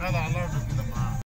开到二楼，就给他发。